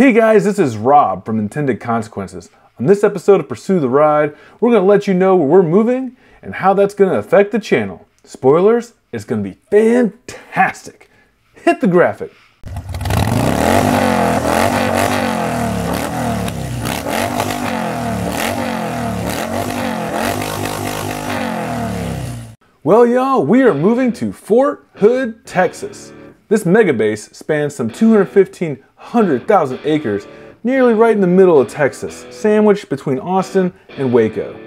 Hey guys, this is Robb from Intended Consequences. On this episode of Pursue the Ride, we're going to let you know where we're moving and how that's going to affect the channel. Spoilers, it's going to be fantastic. Hit the graphic. Well, y'all, we are moving to Fort Hood, Texas. This mega base spans some 215,000 acres, nearly right in the middle of Texas, sandwiched between Austin and Waco.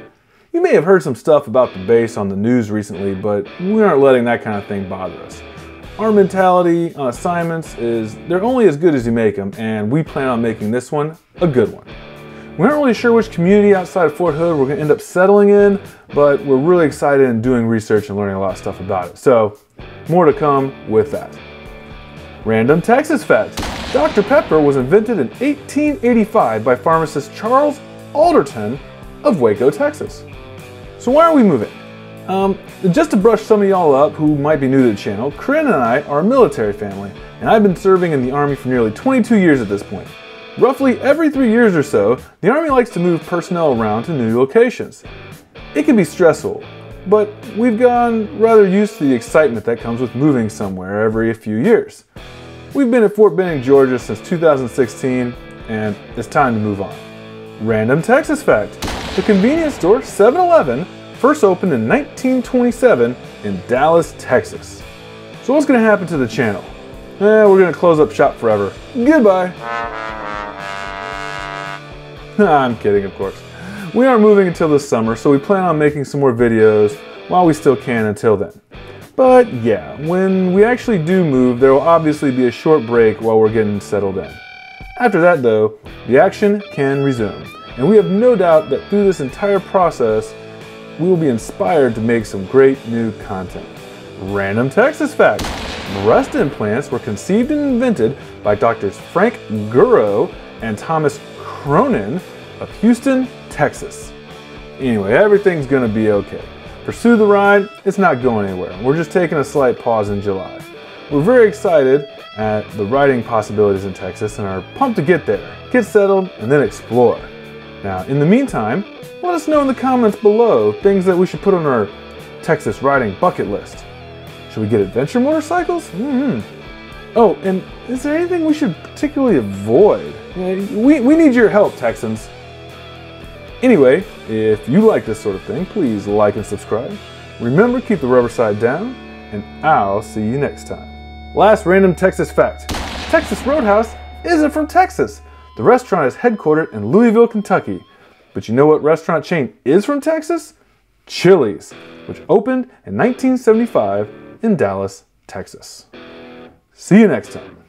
You may have heard some stuff about the base on the news recently, but we aren't letting that kind of thing bother us. Our mentality on assignments is they're only as good as you make them, and we plan on making this one a good one. We aren't really sure which community outside of Fort Hood we're going to end up settling in, but we're really excited in doing research and learning a lot of stuff about it. So, more to come with that. Random Texas fact Dr. Pepper was invented in 1885 by pharmacist Charles Alderton of Waco, Texas. So, why are we moving? Um, just to brush some of y'all up who might be new to the channel, Corinne and I are a military family, and I've been serving in the Army for nearly 22 years at this point. Roughly every three years or so, the Army likes to move personnel around to new locations. It can be stressful, but we've gotten rather used to the excitement that comes with moving somewhere every few years. We've been at Fort Benning, Georgia since 2016, and it's time to move on. Random Texas fact the convenience store 7 Eleven first opened in 1927 in Dallas, Texas. So, what's going to happen to the channel? Eh, we're going to close up shop forever. Goodbye. I'm kidding, of course. We aren't moving until this summer, so we plan on making some more videos while we still can until then. But yeah, when we actually do move, there will obviously be a short break while we're getting settled in. After that though, the action can resume. And we have no doubt that through this entire process, we will be inspired to make some great new content. Random Texas fact. Breast implants were conceived and invented by doctors Frank Gerow and Thomas Cronin of Houston, Texas. Anyway, everything's gonna be okay. Pursue the ride, it's not going anywhere. We're just taking a slight pause in July. We're very excited at the riding possibilities in Texas and are pumped to get there, get settled, and then explore. Now, in the meantime, let us know in the comments below things that we should put on our Texas riding bucket list. Should we get adventure motorcycles? Mm-hmm. Oh, and is there anything we should particularly avoid? We, we need your help, Texans. Anyway, if you like this sort of thing, please like and subscribe. Remember, keep the rubber side down, and I'll see you next time. Last random Texas fact Texas Roadhouse isn't from Texas. The restaurant is headquartered in Louisville, Kentucky. But you know what restaurant chain is from Texas? Chili's, which opened in 1975 in Dallas, Texas. See you next time.